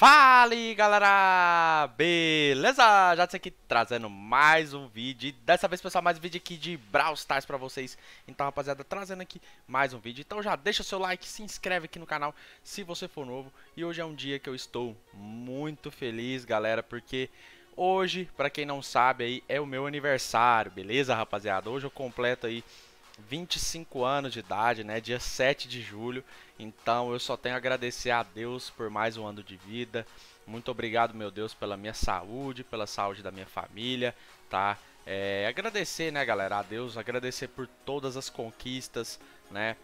Fala aí galera, beleza? Já aqui trazendo mais um vídeo. Dessa vez pessoal, mais um vídeo aqui de Brawl Stars pra vocês. Então rapaziada, trazendo aqui mais um vídeo. Então já deixa o seu like, se inscreve aqui no canal se você for novo. E hoje é um dia que eu estou muito feliz galera Porque hoje, pra quem não sabe aí, é o meu aniversário Beleza rapaziada? Hoje eu completo aí 25 anos de idade, né? Dia 7 de julho. Então eu só tenho a agradecer a Deus por mais um ano de vida. Muito obrigado, meu Deus, pela minha saúde, pela saúde da minha família, tá? É, agradecer, né, galera, a Deus, agradecer por todas as conquistas, né?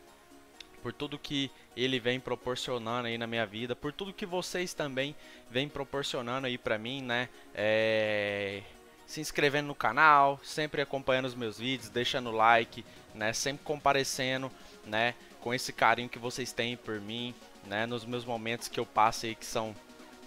Por tudo que ele vem proporcionando aí na minha vida, por tudo que vocês também vêm proporcionando aí pra mim, né? É, se inscrevendo no canal, sempre acompanhando os meus vídeos, deixando like, né, sempre comparecendo, né, com esse carinho que vocês têm por mim, né, nos meus momentos que eu passo aí que são,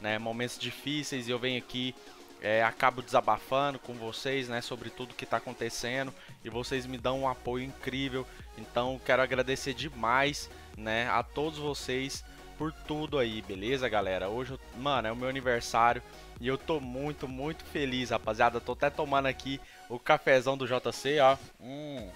né, momentos difíceis e eu venho aqui é, acabo desabafando com vocês, né, sobre tudo que está acontecendo e vocês me dão um apoio incrível. Então quero agradecer demais, né, a todos vocês por tudo aí, beleza, galera? Hoje, mano, é o meu aniversário e eu tô muito, muito feliz, rapaziada. Tô até tomando aqui o cafezão do JC, ó. Hum.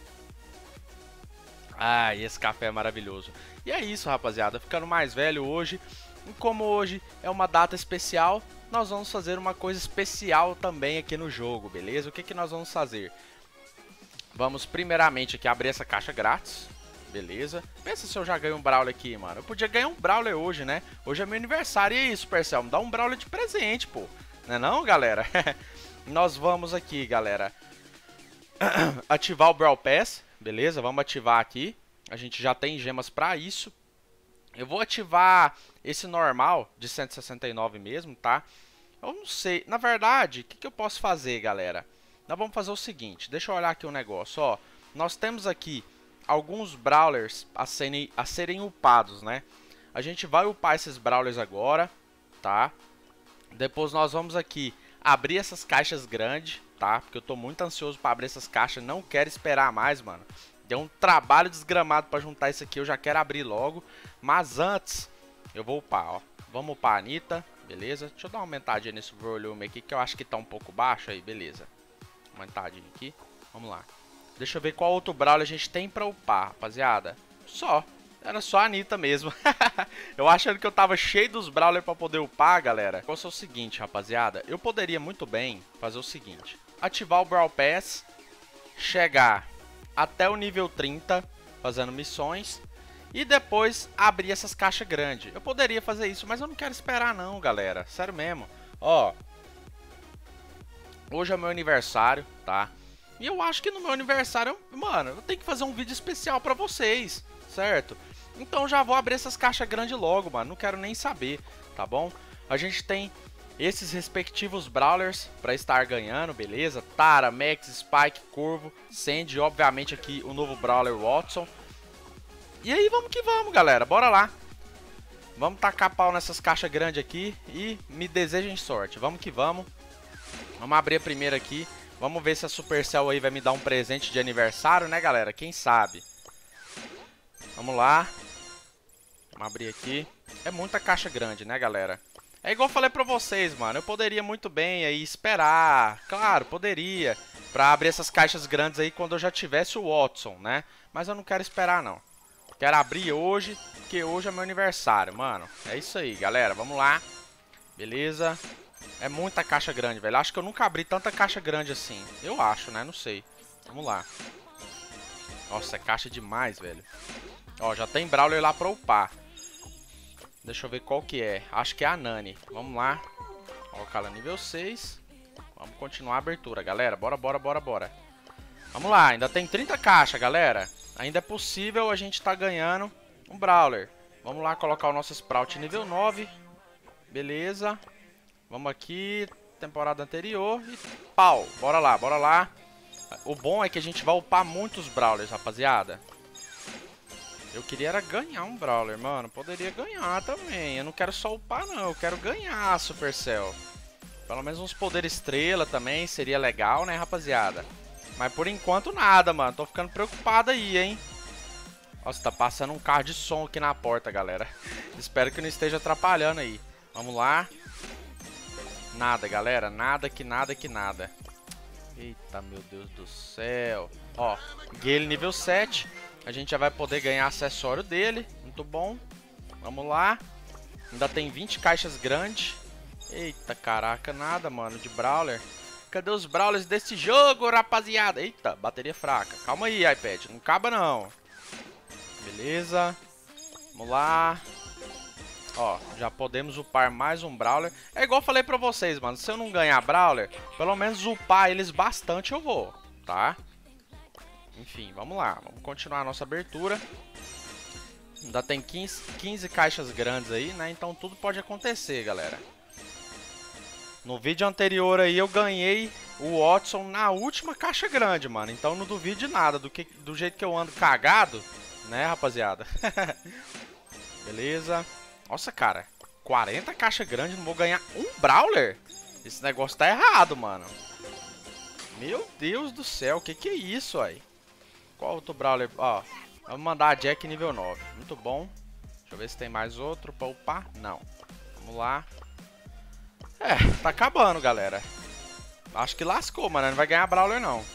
Ah, esse café é maravilhoso. E é isso, rapaziada. Ficando mais velho hoje. E como hoje é uma data especial, nós vamos fazer uma coisa especial também aqui no jogo, beleza? O que, que nós vamos fazer? Vamos primeiramente aqui abrir essa caixa grátis. Beleza. Pensa se eu já ganho um Brawler aqui, mano. Eu podia ganhar um Brawler hoje, né? Hoje é meu aniversário. E aí, Supercell? Me dá um Brawler de presente, pô. Não é não, galera? Nós vamos aqui, galera. ativar o Brawl Pass. Beleza? Vamos ativar aqui. A gente já tem gemas pra isso. Eu vou ativar esse normal de 169 mesmo, tá? Eu não sei. Na verdade, o que, que eu posso fazer, galera? Nós vamos fazer o seguinte. Deixa eu olhar aqui um negócio, ó. Nós temos aqui alguns Brawlers a serem, a serem upados, né? A gente vai upar esses Brawlers agora, tá? Depois nós vamos aqui abrir essas caixas grandes, tá? Porque eu tô muito ansioso para abrir essas caixas, não quero esperar mais, mano. Deu um trabalho desgramado para juntar isso aqui, eu já quero abrir logo. Mas antes, eu vou upar, ó. Vamos upar a Anitta, beleza? Deixa eu dar uma aumentadinha nesse volume aqui, que eu acho que tá um pouco baixo aí, beleza. Aumentadinho aqui, vamos lá. Deixa eu ver qual outro Brawler a gente tem pra upar, rapaziada. Só. Era só a Anitta mesmo. eu achando que eu tava cheio dos Brawler pra poder upar, galera. Qual é o seguinte, rapaziada. Eu poderia muito bem fazer o seguinte. Ativar o Brawl Pass. Chegar até o nível 30 fazendo missões. E depois abrir essas caixas grandes. Eu poderia fazer isso, mas eu não quero esperar não, galera. Sério mesmo. Ó. Hoje é meu aniversário, tá? E eu acho que no meu aniversário, mano, eu tenho que fazer um vídeo especial pra vocês, certo? Então já vou abrir essas caixas grandes logo, mano. Não quero nem saber, tá bom? A gente tem esses respectivos Brawlers para estar ganhando, beleza? Tara, Max, Spike, Corvo, Sandy, obviamente aqui o novo Brawler Watson. E aí vamos que vamos, galera. Bora lá. Vamos tacar pau nessas caixas grandes aqui e me desejem sorte. Vamos que vamos. Vamos abrir a primeira aqui. Vamos ver se a Supercell aí vai me dar um presente de aniversário, né, galera? Quem sabe? Vamos lá. Vamos abrir aqui. É muita caixa grande, né, galera? É igual eu falei pra vocês, mano. Eu poderia muito bem aí esperar. Claro, poderia. Pra abrir essas caixas grandes aí quando eu já tivesse o Watson, né? Mas eu não quero esperar, não. Quero abrir hoje, porque hoje é meu aniversário, mano. É isso aí, galera. Vamos lá. Beleza. É muita caixa grande, velho. Acho que eu nunca abri tanta caixa grande assim. Eu acho, né? Não sei. Vamos lá. Nossa, é caixa demais, velho. Ó, já tem Brawler lá pra upar. Deixa eu ver qual que é. Acho que é a Nani. Vamos lá. Colocar ela nível 6. Vamos continuar a abertura, galera. Bora, bora, bora, bora. Vamos lá. Ainda tem 30 caixas, galera. Ainda é possível a gente tá ganhando um Brawler. Vamos lá colocar o nosso Sprout nível 9. Beleza. Vamos aqui, temporada anterior e pau. Bora lá, bora lá. O bom é que a gente vai upar muitos Brawlers, rapaziada. Eu queria era ganhar um Brawler, mano. Poderia ganhar também. Eu não quero só upar, não. Eu quero ganhar, Supercell. Pelo menos uns poderes estrela também seria legal, né, rapaziada? Mas por enquanto nada, mano. Tô ficando preocupado aí, hein. Nossa, tá passando um carro de som aqui na porta, galera. Espero que não esteja atrapalhando aí. Vamos lá. Nada, galera. Nada que nada que nada. Eita, meu Deus do céu. Ó, Gale nível 7. A gente já vai poder ganhar acessório dele. Muito bom. Vamos lá. Ainda tem 20 caixas grandes. Eita, caraca, nada, mano, de Brawler. Cadê os Brawlers desse jogo, rapaziada? Eita, bateria fraca. Calma aí, iPad. Não acaba, não. Beleza. Vamos lá. Ó, já podemos upar mais um Brawler. É igual eu falei pra vocês, mano. Se eu não ganhar Brawler, pelo menos upar eles bastante eu vou, tá? Enfim, vamos lá. Vamos continuar a nossa abertura. Ainda tem 15, 15 caixas grandes aí, né? Então tudo pode acontecer, galera. No vídeo anterior aí eu ganhei o Watson na última caixa grande, mano. Então não duvide nada do, que, do jeito que eu ando cagado, né, rapaziada? Beleza. Nossa, cara. 40 caixas grandes, não vou ganhar um Brawler? Esse negócio tá errado, mano. Meu Deus do céu, o que que é isso, aí? Qual outro Brawler? Ó, vamos mandar a Jack nível 9. Muito bom. Deixa eu ver se tem mais outro pra upar. Não. Vamos lá. É, tá acabando, galera. Acho que lascou, mano. Não vai ganhar Brawler, não.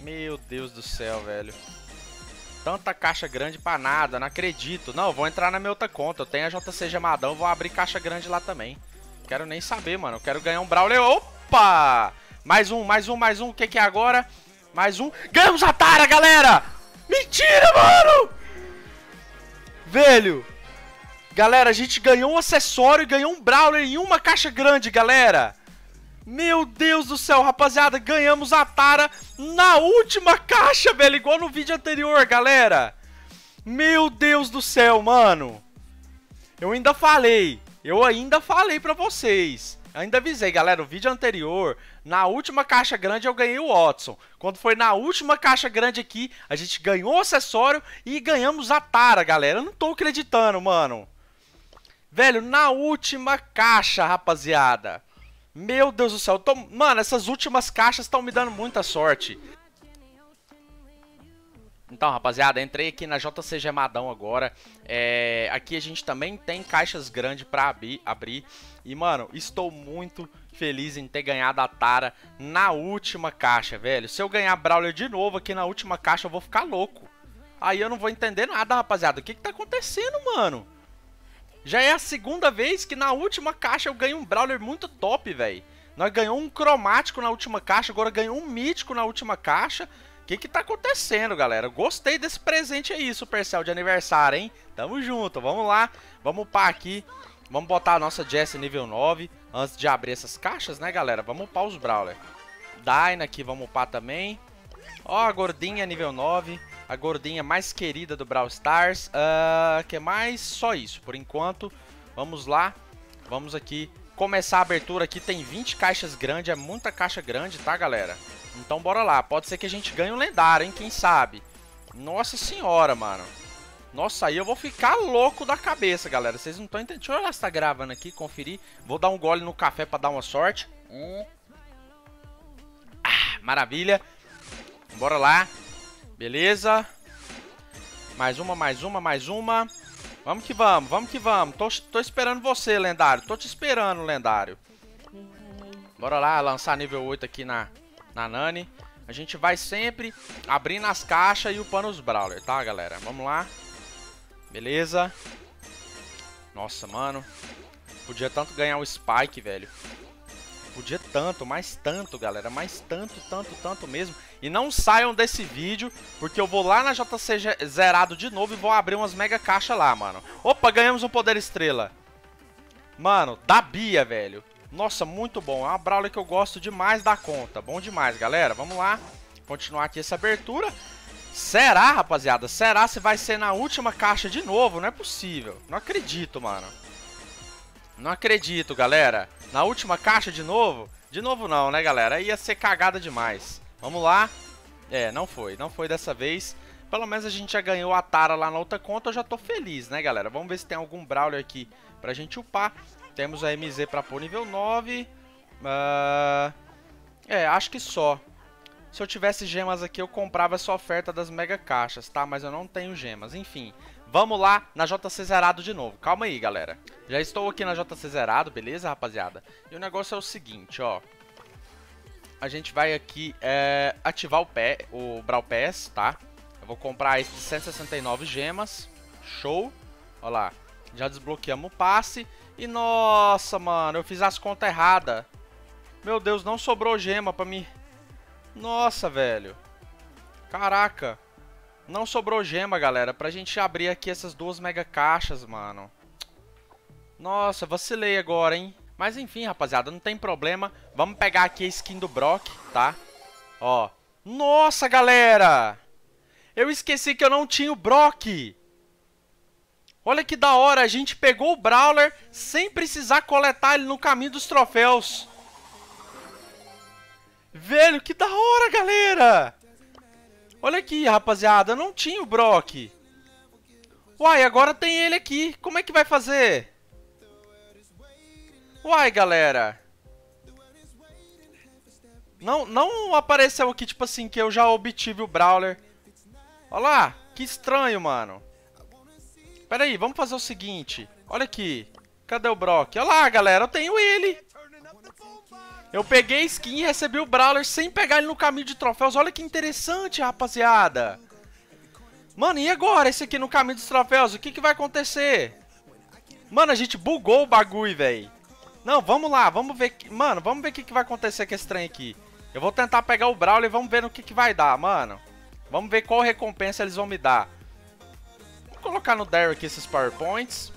Meu Deus do céu, velho. Tanta caixa grande pra nada, não acredito. Não, vou entrar na minha outra conta. Eu tenho a JC Gemadão, vou abrir caixa grande lá também. Quero nem saber, mano. Quero ganhar um Brawler. Opa! Mais um, mais um, mais um. O que, que é agora? Mais um. Ganhamos a Tara, galera! Mentira, mano! Velho! Galera, a gente ganhou um acessório e ganhou um Brawler em uma caixa grande, galera! Meu Deus do céu, rapaziada, ganhamos a Tara na última caixa, velho, igual no vídeo anterior, galera. Meu Deus do céu, mano. Eu ainda falei, eu ainda falei pra vocês. Ainda avisei, galera, o vídeo anterior, na última caixa grande eu ganhei o Watson. Quando foi na última caixa grande aqui, a gente ganhou o acessório e ganhamos a Tara, galera. Eu não tô acreditando, mano. Velho, na última caixa, rapaziada. Meu Deus do céu. Tô... Mano, essas últimas caixas estão me dando muita sorte. Então, rapaziada, entrei aqui na JC Gemadão agora. É... Aqui a gente também tem caixas grandes pra abrir. E, mano, estou muito feliz em ter ganhado a Tara na última caixa, velho. Se eu ganhar Brawler de novo aqui na última caixa, eu vou ficar louco. Aí eu não vou entender nada, rapaziada. O que que tá acontecendo, mano? Já é a segunda vez que na última caixa eu ganho um Brawler muito top, velho. Nós ganhamos um cromático na última caixa, agora ganhou um mítico na última caixa. O que que tá acontecendo, galera? Gostei desse presente aí, Supercell de aniversário, hein? Tamo junto, vamos lá. Vamos upar aqui. Vamos botar a nossa Jess nível 9 antes de abrir essas caixas, né, galera? Vamos upar os Brawler. Dyna aqui, vamos upar também. Ó, a gordinha nível 9 a gordinha mais querida do Brawl Stars. Uh, que mais? Só isso, por enquanto. Vamos lá. Vamos aqui começar a abertura aqui. Tem 20 caixas grandes, é muita caixa grande, tá, galera? Então bora lá. Pode ser que a gente ganhe um lendário, hein? Quem sabe? Nossa senhora, mano. Nossa, aí eu vou ficar louco da cabeça, galera. Vocês não estão entendendo. Deixa eu olhar se tá gravando aqui, conferir. Vou dar um gole no café pra dar uma sorte. Hum. Ah, maravilha. Bora lá. Beleza. Mais uma, mais uma, mais uma. Vamos que vamos, vamos que vamos. Tô, tô esperando você, lendário. Tô te esperando, lendário. Bora lá, lançar nível 8 aqui na, na Nani. A gente vai sempre abrindo as caixas e upando os Brawler, tá, galera? Vamos lá. Beleza. Nossa, mano. Podia tanto ganhar o Spike, velho. Podia tanto, mais tanto, galera. Mais tanto, tanto, tanto mesmo. E não saiam desse vídeo, porque eu vou lá na JC zerado de novo e vou abrir umas mega caixas lá, mano. Opa, ganhamos um poder estrela. Mano, da Bia, velho. Nossa, muito bom. É uma Brawler que eu gosto demais da conta. Bom demais, galera. Vamos lá. Continuar aqui essa abertura. Será, rapaziada? Será se vai ser na última caixa de novo? Não é possível. Não acredito, mano. Não acredito, galera. Na última caixa de novo? De novo não, né, galera? Aí ia ser cagada demais. Vamos lá. É, não foi. Não foi dessa vez. Pelo menos a gente já ganhou a Tara lá na outra conta. Eu já tô feliz, né, galera? Vamos ver se tem algum Brawler aqui pra gente upar. Temos a MZ pra pôr nível 9. Uh... Ah, é, acho que só. Se eu tivesse gemas aqui, eu comprava essa oferta das mega caixas, tá? Mas eu não tenho gemas. Enfim, Vamos lá na JC Zerado de novo. Calma aí, galera. Já estou aqui na JC Zerado, beleza, rapaziada? E o negócio é o seguinte, ó. A gente vai aqui é, ativar o, pé, o Brawl Pass, tá? Eu vou comprar esse de 169 gemas. Show. Olha lá. Já desbloqueamos o passe. E nossa, mano, eu fiz as contas erradas. Meu Deus, não sobrou gema pra mim. Nossa, velho. Caraca. Não sobrou gema, galera, pra gente abrir aqui essas duas mega caixas, mano. Nossa, vacilei agora, hein? Mas enfim, rapaziada, não tem problema. Vamos pegar aqui a skin do Brock, tá? Ó. Nossa, galera! Eu esqueci que eu não tinha o Brock. Olha que da hora, a gente pegou o Brawler sem precisar coletar ele no caminho dos troféus. Velho, que da hora, galera! Olha aqui, rapaziada, não tinha o Brock. Uai, agora tem ele aqui. Como é que vai fazer? Uai, galera. Não, não apareceu aqui, tipo assim, que eu já obtive o Brawler. Olha lá, que estranho, mano. Pera aí, vamos fazer o seguinte. Olha aqui. Cadê o Brock? Olha lá, galera, eu tenho ele. Eu peguei skin e recebi o Brawler sem pegar ele no caminho de troféus. Olha que interessante, rapaziada. Mano, e agora esse aqui no caminho dos troféus? O que, que vai acontecer? Mano, a gente bugou o bagulho, velho. Não, vamos lá, vamos ver... Mano, vamos ver o que, que vai acontecer com esse trem aqui. Eu vou tentar pegar o Brawler e vamos ver no que, que vai dar, mano. Vamos ver qual recompensa eles vão me dar. Vou colocar no aqui esses PowerPoints.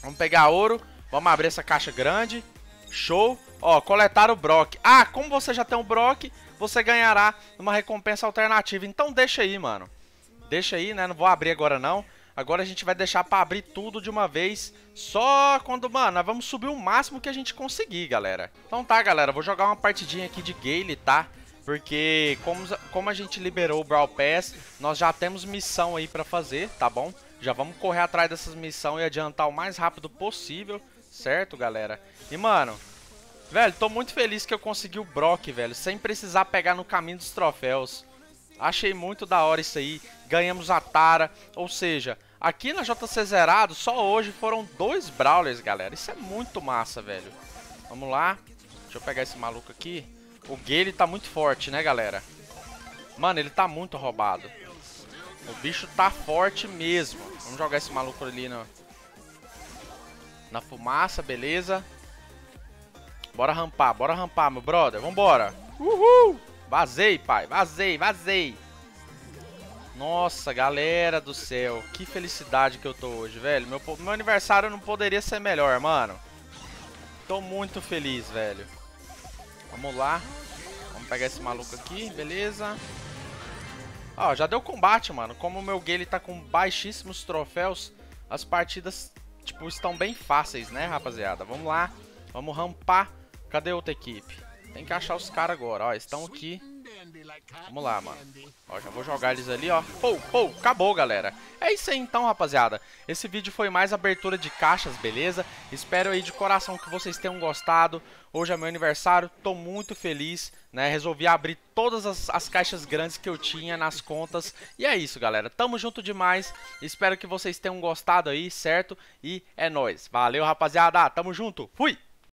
Vamos pegar ouro. Vamos abrir essa caixa grande. Show. Ó, coletar o Brock. Ah, como você já tem o Brock, você ganhará uma recompensa alternativa. Então deixa aí, mano. Deixa aí, né? Não vou abrir agora não. Agora a gente vai deixar pra abrir tudo de uma vez. Só quando, mano, nós vamos subir o máximo que a gente conseguir, galera. Então tá, galera. Vou jogar uma partidinha aqui de Gale, tá? Porque como, como a gente liberou o Brawl Pass, nós já temos missão aí pra fazer, tá bom? Já vamos correr atrás dessas missões e adiantar o mais rápido possível, certo, galera? E, mano, Velho, tô muito feliz que eu consegui o Brock, velho, sem precisar pegar no caminho dos troféus. Achei muito da hora isso aí. Ganhamos a Tara, ou seja, aqui na JC Zerado, só hoje foram dois Brawlers, galera. Isso é muito massa, velho. Vamos lá. Deixa eu pegar esse maluco aqui. O Gale tá muito forte, né, galera? Mano, ele tá muito roubado. O bicho tá forte mesmo. Vamos jogar esse maluco ali no... na fumaça, beleza. Bora rampar, bora rampar, meu brother. Vambora. Uhul. Vazei, pai. Vazei, vazei. Nossa, galera do céu. Que felicidade que eu tô hoje, velho. Meu, meu aniversário não poderia ser melhor, mano. Tô muito feliz, velho. Vamos lá. Vamos pegar esse maluco aqui, beleza. Ó, já deu combate, mano. Como o meu Gale tá com baixíssimos troféus, as partidas, tipo, estão bem fáceis, né, rapaziada? Vamos lá. Vamos rampar. Cadê outra equipe? Tem que achar os caras agora, ó. Estão aqui. Vamos lá, mano. Ó, já vou jogar eles ali, ó. Pô, pô, acabou, galera. É isso aí então, rapaziada. Esse vídeo foi mais abertura de caixas, beleza? Espero aí de coração que vocês tenham gostado. Hoje é meu aniversário, tô muito feliz, né? Resolvi abrir todas as, as caixas grandes que eu tinha nas contas. E é isso, galera. Tamo junto demais. Espero que vocês tenham gostado aí, certo? E é nóis. Valeu, rapaziada. Tamo junto. Fui!